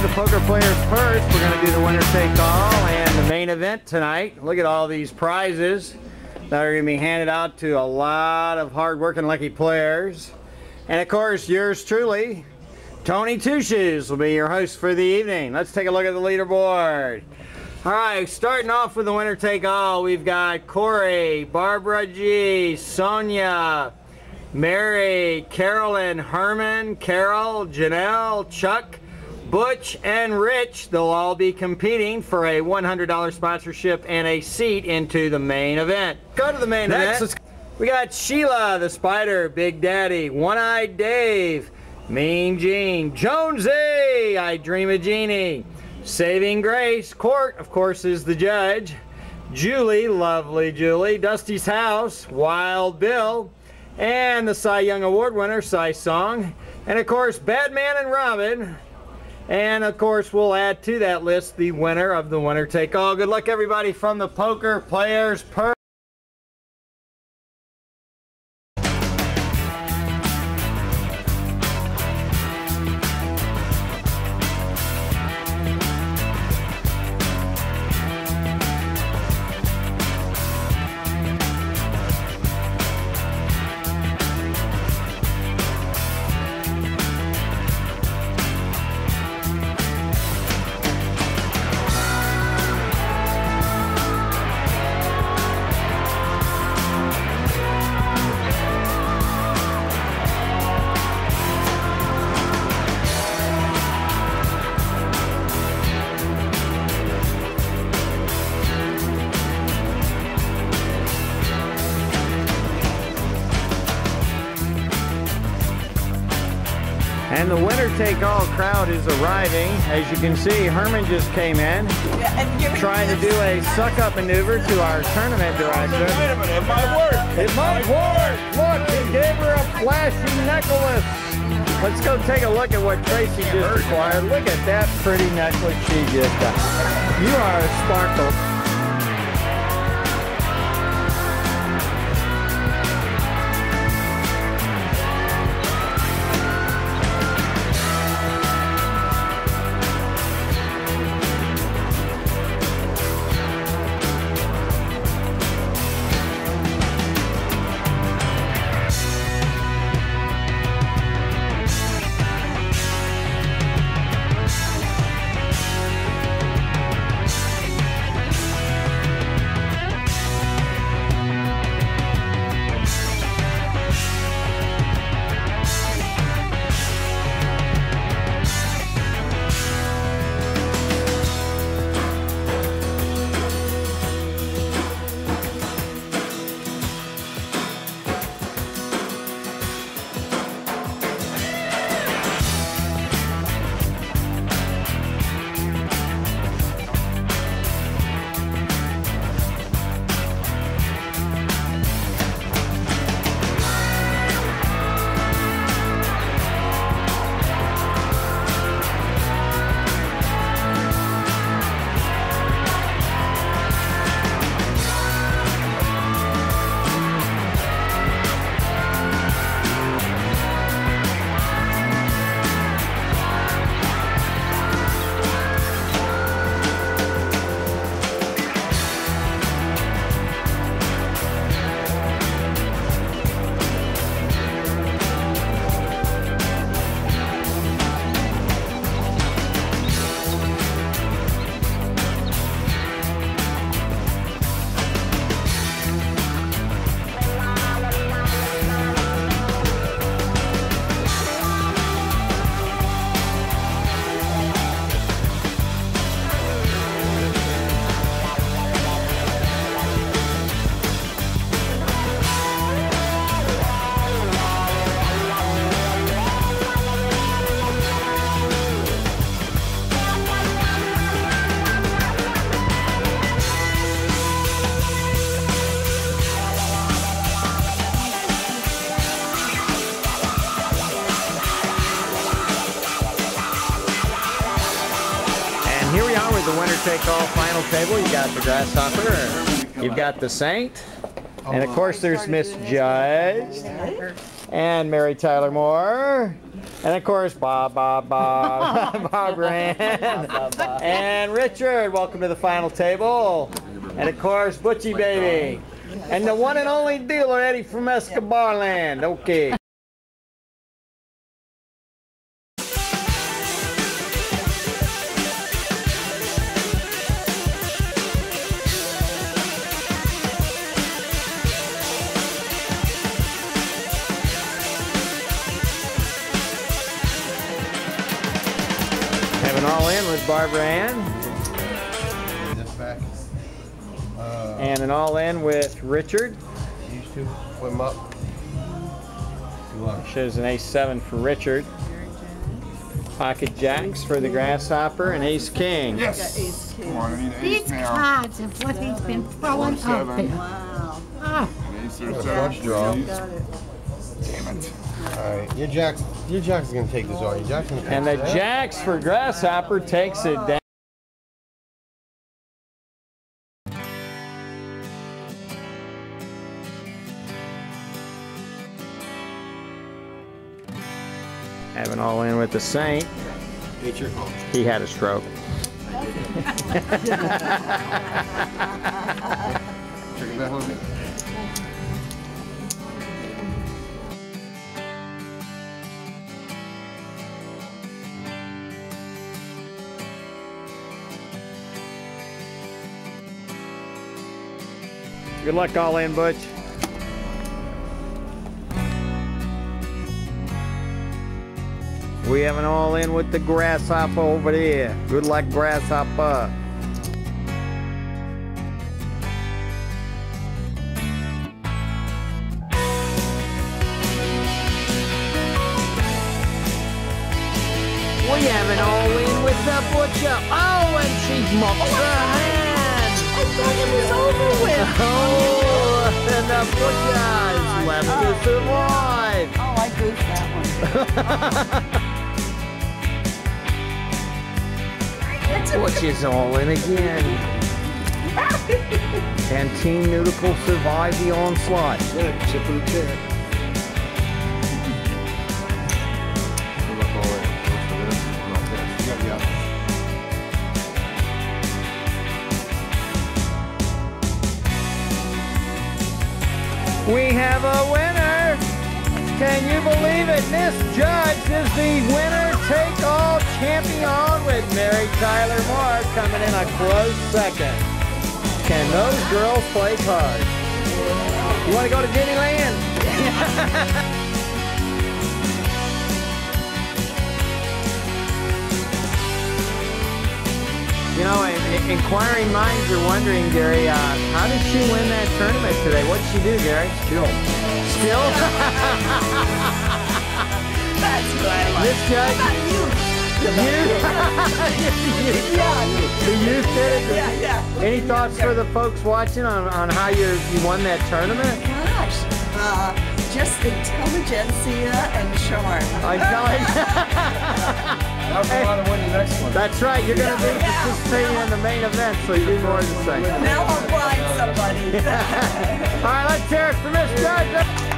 the Poker Players Purse. We're going to do the winner take all and the main event tonight. Look at all these prizes that are going to be handed out to a lot of hard-working lucky players. And of course, yours truly, Tony Two Shoes, will be your host for the evening. Let's take a look at the leaderboard. All right, starting off with the winner take all, we've got Corey, Barbara G, Sonia, Mary, Carolyn, Herman, Carol, Janelle, Chuck, Butch, and Rich. They'll all be competing for a $100 sponsorship and a seat into the main event. Go to the main Next, event. We got Sheila, the Spider, Big Daddy, One-Eyed Dave, Mean Gene, Jonesy, I Dream a Jeannie, Saving Grace, Court, of course, is the judge, Julie, lovely Julie, Dusty's House, Wild Bill, and the Cy Young Award winner, Cy Song, and of course, Batman and Robin. And of course, we'll add to that list the winner of the winner take all. Good luck, everybody, from the Poker Players Purse. And the winner take all crowd is arriving. As you can see, Herman just came in, trying to do a suck up maneuver to our tournament director. Wait a minute, it might work. It might work! Look, he gave her a flashy necklace. Let's go take a look at what Tracy just acquired. Look at that pretty necklace she just got. You are a sparkle. The winner take all final table. You got the grasshopper, you've got the saint, And of course, there's Miss Judge and Mary Tyler Moore. And of course, Bob, Bob, Bob, Bob Rand, and Richard. Welcome to the final table. And of course, Butchie Baby. And the one and only dealer, Eddie from Escobar Land. Okay. Barbara Ann. Uh, And an all in with Richard. used to swim up. Shows an ace seven for Richard. Pocket jacks for the grasshopper and ace king. Yes. Come on, I need an These ace now. cards of what he's been throwing out seven. there. Wow. Oh, An ace or seven, flush draw. Please. Got it. Damn it. All right, your jack's your jack's gonna take this all. Your jack's gonna. And the take that. jacks for grasshopper takes it down. Having all in with the Saint. It's your call. He had a stroke. Check that, homie. Good luck all in, Butch. We have an all in with the grasshopper over there. Good luck, grasshopper. We have an all in with the butcher. Oh, and she mocks her hand. I thought it was over with. Oh, and the butchers left to survive. Oh, I goofed that one. That's a Butchers all in again. And Team Nudicle survived the onslaught. Yeah, chip in the We have a winner. Can you believe it? Miss Judge is the winner take all champion with Mary Tyler Moore coming in a close second. Can those girls play cards? You want to go to Disneyland? You know, in- in- inquiring minds are wondering, Gary, uh, how did she win that tournament today? What did she do, Gary? Skill. Skill? That's right. Miss Judge? How about you? You? The youth did it? Yeah, yeah. Any thoughts for the folks watching on, on how you you won that tournament? Gosh, uh, just intelligentsia and charm. I tell you. Now come on and win the next one. That's right. You're going to be Yeah. participating in the main event, so you need more to say. Now I'll bribe somebody. All right, let's hear it for Miss Judge.